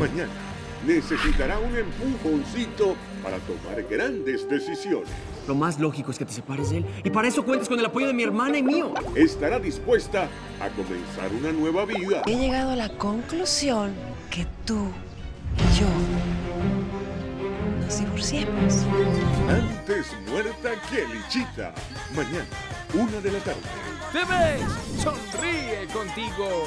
Mañana necesitará un empujoncito para tomar grandes decisiones. Lo más lógico es que te separes de él. Y para eso cuentes con el apoyo de mi hermana y mío. Estará dispuesta a comenzar una nueva vida. He llegado a la conclusión que tú y yo nos divorciemos. Antes muerta que lichita. Mañana, una de la tarde. ¡Te ves! ¡Sonríe contigo!